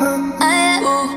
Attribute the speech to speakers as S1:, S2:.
S1: oh, oh.